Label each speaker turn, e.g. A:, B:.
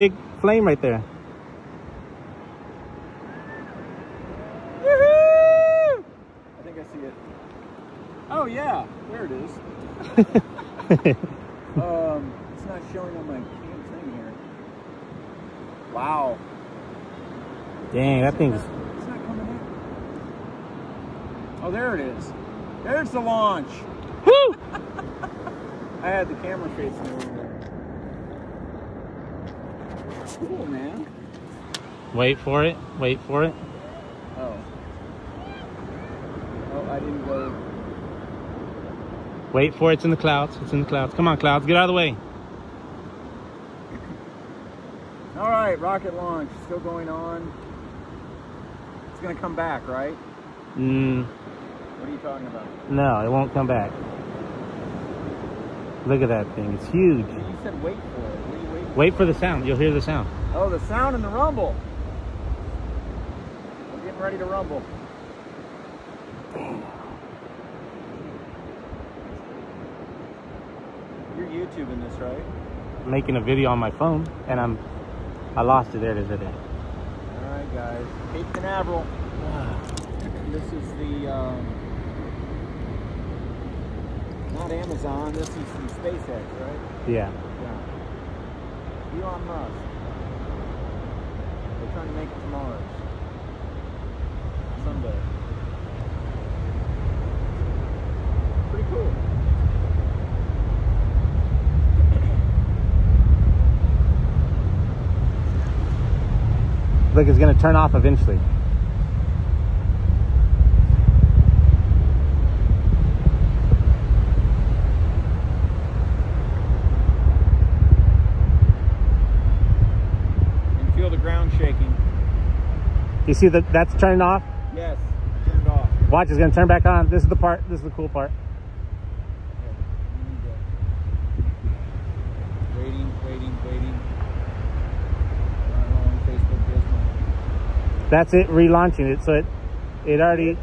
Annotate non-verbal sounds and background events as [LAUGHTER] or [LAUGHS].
A: big flame right there.
B: Woohoo! I think I see it. Oh yeah, there it is. [LAUGHS] um, it's not showing on my cam thing here. Wow.
A: Dang, that thing's.
B: It's not coming in. Oh, there it is. There's the launch.
A: Woo! [LAUGHS]
B: I had the camera facing over there. Cool, man.
A: Wait for it. Wait for it.
B: Oh. Oh, I didn't go.
A: Wait for it. It's in the clouds. It's in the clouds. Come on, clouds. Get out of the way.
B: All right, rocket launch still going on. It's gonna come back, right?
A: Mm,
B: What are you talking about?
A: no, it won't come back. Look at that thing. It's huge.
B: You said wait for it. What are you waiting
A: Wait for the sound. You'll hear the sound.
B: Oh, the sound and the rumble. We're getting ready to rumble. You're YouTubing this, right?
A: I'm making a video on my phone, and I'm. I lost it. There it is. Right there.
B: All right, guys. Cape Canaveral. [SIGHS] This is the um, not Amazon. This is the SpaceX, right?
A: Yeah.
B: Elon Musk. They're trying to make it to Mars. Someday. Pretty cool.
A: Look, it's gonna turn off eventually.
B: And feel the ground shaking.
A: You see that? That's turning off.
B: Yes. Turned off.
A: Watch, it's gonna turn back on. This is the part. This is the cool part.
B: Waiting, waiting, waiting.
A: That's it. Relaunching it. So it, it already